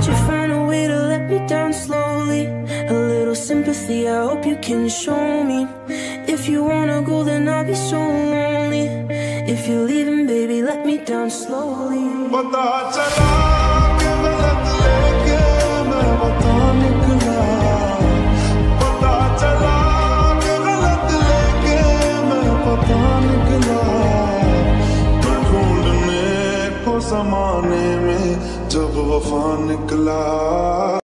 that you find a way to let me down slowly. A little sympathy, I hope you can show me. If you wanna go, then I'll be so lonely. If you're leaving, baby, let me down slowly. But the hearts زمانے میں جب وفا نکلا۔